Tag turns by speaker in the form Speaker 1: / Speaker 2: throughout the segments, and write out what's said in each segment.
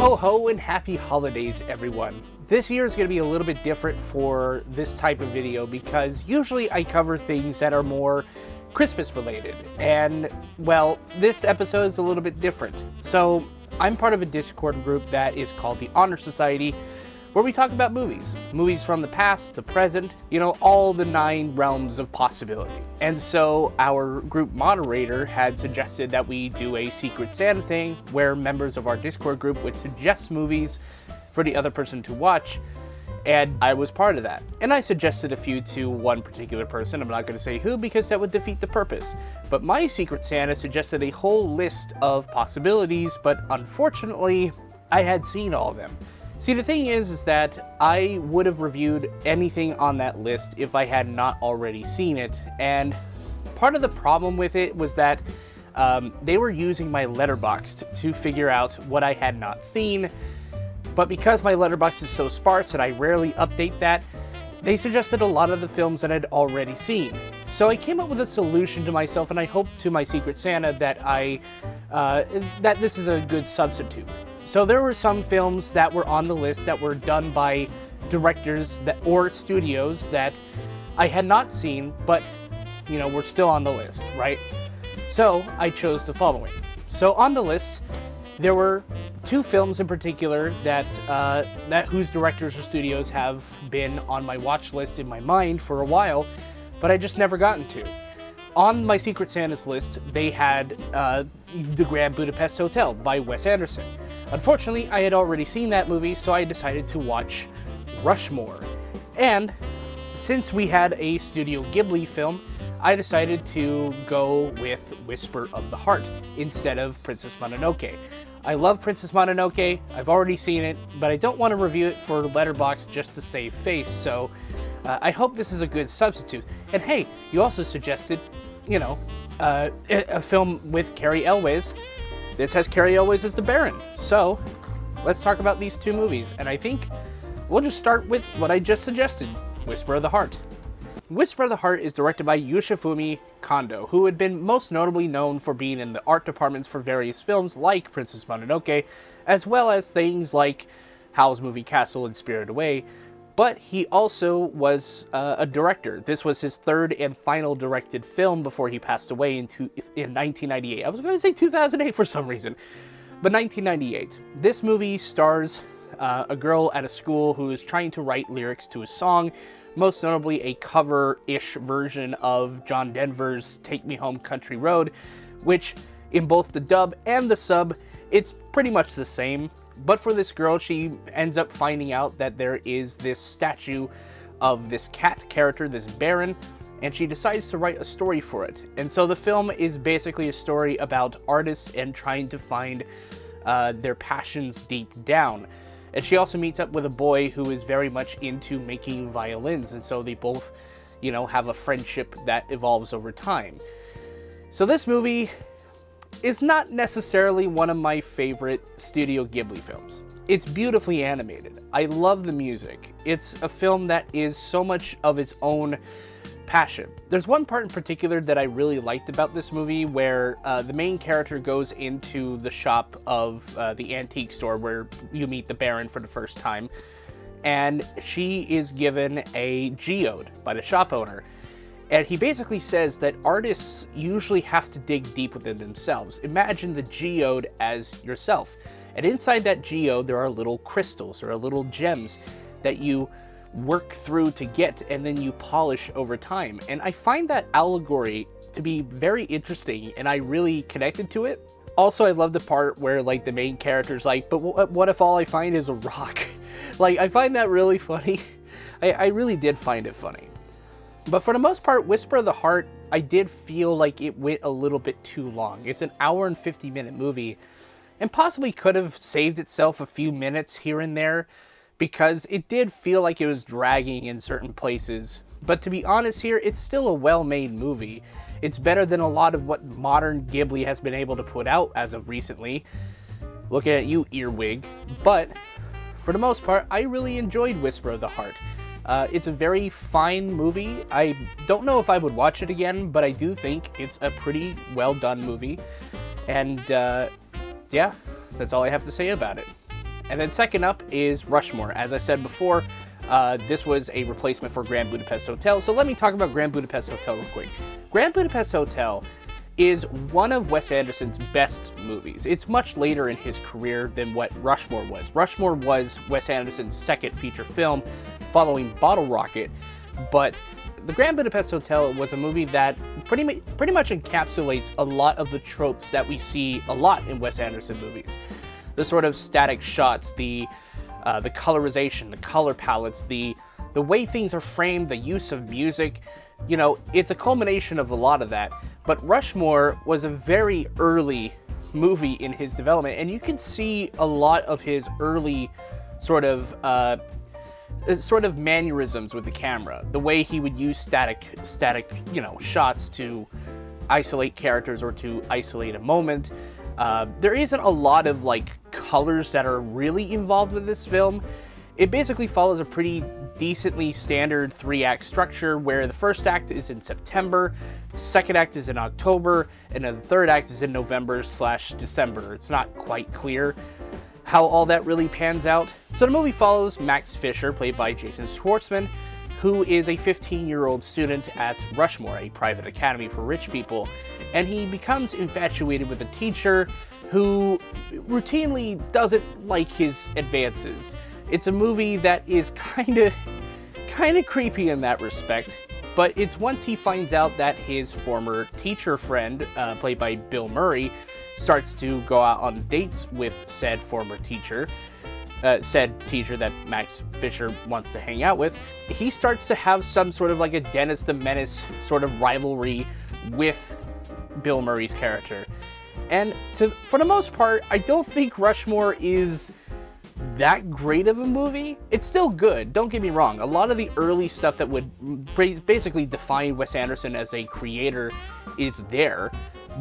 Speaker 1: ho ho and happy holidays everyone. This year is going to be a little bit different for this type of video because usually I cover things that are more Christmas related and well this episode is a little bit different. So I'm part of a Discord group that is called the Honor Society where we talk about movies. Movies from the past, the present, you know, all the nine realms of possibility. And so our group moderator had suggested that we do a Secret Santa thing where members of our Discord group would suggest movies for the other person to watch. And I was part of that. And I suggested a few to one particular person. I'm not going to say who because that would defeat the purpose. But my Secret Santa suggested a whole list of possibilities, but unfortunately, I had seen all of them. See, the thing is, is that I would have reviewed anything on that list if I had not already seen it, and part of the problem with it was that um, they were using my Letterboxd to figure out what I had not seen, but because my Letterboxd is so sparse and I rarely update that, they suggested a lot of the films that I'd already seen. So I came up with a solution to myself, and I hope to my Secret Santa that I uh, that this is a good substitute. So there were some films that were on the list that were done by directors that or studios that I had not seen, but you know, were still on the list, right? So I chose the following. So on the list, there were two films in particular that uh, that whose directors or studios have been on my watch list in my mind for a while, but I just never gotten to. On my Secret Santa's list, they had uh, The Grand Budapest Hotel by Wes Anderson. Unfortunately, I had already seen that movie, so I decided to watch Rushmore. And since we had a Studio Ghibli film, I decided to go with Whisper of the Heart instead of Princess Mononoke. I love Princess Mononoke, I've already seen it, but I don't want to review it for Letterboxd just to save face, so uh, I hope this is a good substitute. And hey, you also suggested, you know, uh, a film with Cary Elwes, this has Cary Elwes as the Baron. So, let's talk about these two movies, and I think we'll just start with what I just suggested, Whisper of the Heart. Whisper of the Heart is directed by Yoshifumi Kondo, who had been most notably known for being in the art departments for various films like Princess Mononoke, as well as things like Howl's Moving Castle and Spirited Away, but he also was uh, a director. This was his third and final directed film before he passed away in, two, in 1998. I was going to say 2008 for some reason, but 1998. This movie stars uh, a girl at a school who is trying to write lyrics to a song, most notably a cover-ish version of John Denver's Take Me Home Country Road, which in both the dub and the sub, it's pretty much the same. But for this girl, she ends up finding out that there is this statue of this cat character, this Baron, and she decides to write a story for it. And so the film is basically a story about artists and trying to find uh, their passions deep down. And she also meets up with a boy who is very much into making violins, and so they both, you know, have a friendship that evolves over time. So this movie is not necessarily one of my favorite Studio Ghibli films. It's beautifully animated. I love the music. It's a film that is so much of its own passion. There's one part in particular that I really liked about this movie where uh, the main character goes into the shop of uh, the antique store where you meet the Baron for the first time, and she is given a geode by the shop owner. And he basically says that artists usually have to dig deep within themselves. Imagine the geode as yourself. And inside that geode, there are little crystals, are little gems that you work through to get and then you polish over time. And I find that allegory to be very interesting and I really connected to it. Also, I love the part where like the main character's like, but what if all I find is a rock? like, I find that really funny. I, I really did find it funny. But for the most part, Whisper of the Heart, I did feel like it went a little bit too long. It's an hour and 50 minute movie, and possibly could have saved itself a few minutes here and there, because it did feel like it was dragging in certain places. But to be honest here, it's still a well-made movie. It's better than a lot of what modern Ghibli has been able to put out as of recently. Looking at you, earwig. But, for the most part, I really enjoyed Whisper of the Heart. Uh, it's a very fine movie. I don't know if I would watch it again, but I do think it's a pretty well done movie. And uh, yeah, that's all I have to say about it. And then second up is Rushmore. As I said before, uh, this was a replacement for Grand Budapest Hotel. So let me talk about Grand Budapest Hotel real quick. Grand Budapest Hotel is one of Wes Anderson's best movies. It's much later in his career than what Rushmore was. Rushmore was Wes Anderson's second feature film following Bottle Rocket, but The Grand Budapest Hotel was a movie that pretty, pretty much encapsulates a lot of the tropes that we see a lot in Wes Anderson movies. The sort of static shots, the uh, the colorization, the color palettes, the the way things are framed, the use of music, you know, it's a culmination of a lot of that. But Rushmore was a very early movie in his development, and you can see a lot of his early sort of uh, uh sort of mannerisms with the camera, the way he would use static static you know shots to isolate characters or to isolate a moment. Uh, there isn't a lot of like colors that are really involved with this film. It basically follows a pretty decently standard three act structure where the first act is in September, second act is in October, and the third act is in November slash December. It's not quite clear how all that really pans out. So the movie follows Max Fisher, played by Jason Schwartzman, who is a 15 year old student at Rushmore, a private academy for rich people, and he becomes infatuated with a teacher who routinely doesn't like his advances. It's a movie that is kind of kind of creepy in that respect, but it's once he finds out that his former teacher friend, uh, played by Bill Murray, starts to go out on dates with said former teacher, uh, said teacher that Max Fisher wants to hang out with, he starts to have some sort of like a Dennis the Menace sort of rivalry with Bill Murray's character. And to, for the most part, I don't think Rushmore is that great of a movie. It's still good, don't get me wrong. A lot of the early stuff that would basically define Wes Anderson as a creator is there,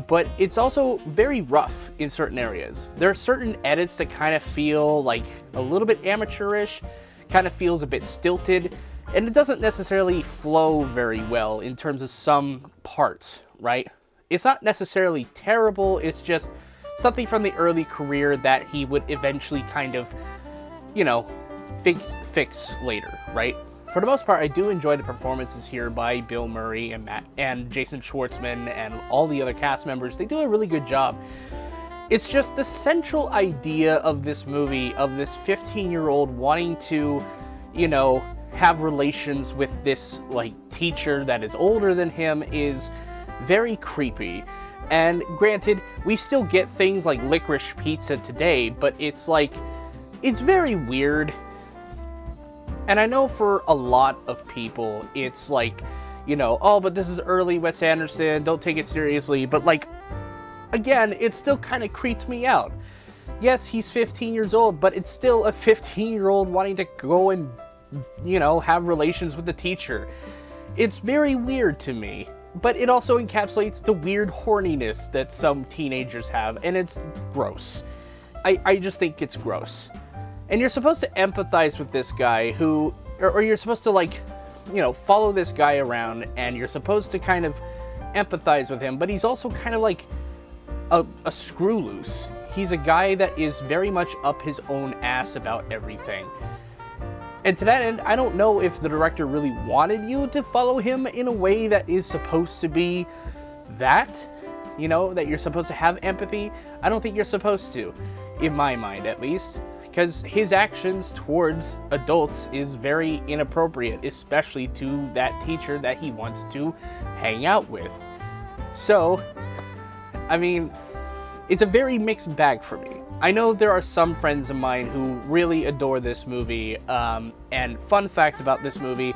Speaker 1: but it's also very rough in certain areas. There are certain edits that kind of feel like a little bit amateurish, kind of feels a bit stilted, and it doesn't necessarily flow very well in terms of some parts, right? It's not necessarily terrible, it's just something from the early career that he would eventually kind of, you know, fix, fix later, right? For the most part, I do enjoy the performances here by Bill Murray and Matt and Jason Schwartzman and all the other cast members. They do a really good job. It's just the central idea of this movie of this 15-year-old wanting to, you know, have relations with this like teacher that is older than him is very creepy. And granted, we still get things like licorice pizza today, but it's like, it's very weird. And I know for a lot of people, it's like, you know, oh, but this is early Wes Anderson, don't take it seriously. But like, again, it still kind of creeps me out. Yes, he's 15 years old, but it's still a 15 year old wanting to go and, you know, have relations with the teacher. It's very weird to me but it also encapsulates the weird horniness that some teenagers have, and it's gross. I, I just think it's gross. And you're supposed to empathize with this guy who, or, or you're supposed to like, you know, follow this guy around, and you're supposed to kind of empathize with him, but he's also kind of like a, a screw loose. He's a guy that is very much up his own ass about everything. And to that end, I don't know if the director really wanted you to follow him in a way that is supposed to be that, you know, that you're supposed to have empathy. I don't think you're supposed to, in my mind at least, because his actions towards adults is very inappropriate, especially to that teacher that he wants to hang out with. So, I mean, it's a very mixed bag for me. I know there are some friends of mine who really adore this movie, um, and fun fact about this movie,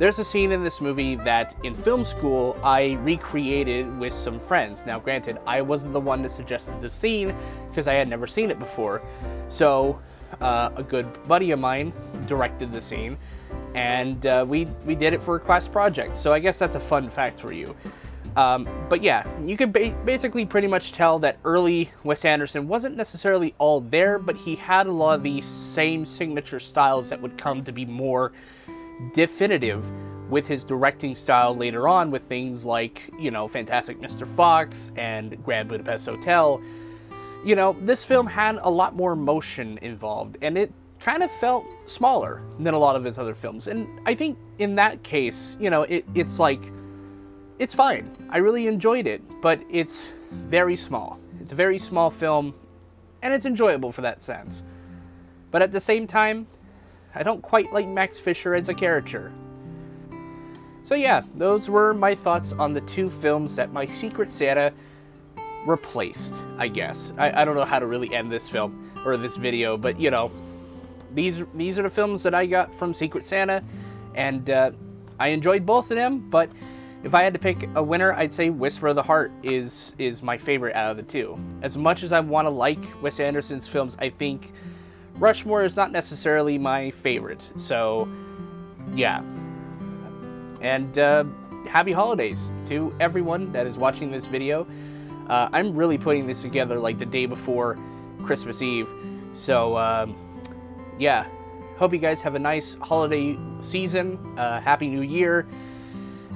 Speaker 1: there's a scene in this movie that in film school I recreated with some friends. Now granted, I wasn't the one that suggested the scene because I had never seen it before. So uh, a good buddy of mine directed the scene and uh, we, we did it for a class project. So I guess that's a fun fact for you. Um, but yeah, you could ba basically pretty much tell that early Wes Anderson wasn't necessarily all there, but he had a lot of the same signature styles that would come to be more definitive with his directing style later on with things like, you know, Fantastic Mr. Fox and Grand Budapest Hotel. you know, this film had a lot more motion involved, and it kind of felt smaller than a lot of his other films. And I think in that case, you know, it, it's like, it's fine. I really enjoyed it, but it's very small. It's a very small film, and it's enjoyable for that sense. But at the same time, I don't quite like Max Fisher as a character. So yeah, those were my thoughts on the two films that my Secret Santa replaced, I guess. I, I don't know how to really end this film, or this video, but you know, these, these are the films that I got from Secret Santa, and uh, I enjoyed both of them, but if I had to pick a winner, I'd say Whisper of the Heart is is my favorite out of the two. As much as I want to like Wes Anderson's films, I think Rushmore is not necessarily my favorite. So, yeah. And uh, happy holidays to everyone that is watching this video. Uh, I'm really putting this together like the day before Christmas Eve. So, um, yeah. Hope you guys have a nice holiday season. Uh, Happy New Year.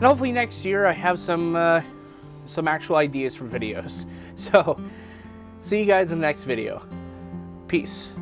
Speaker 1: And hopefully next year I have some, uh, some actual ideas for videos. So, see you guys in the next video. Peace.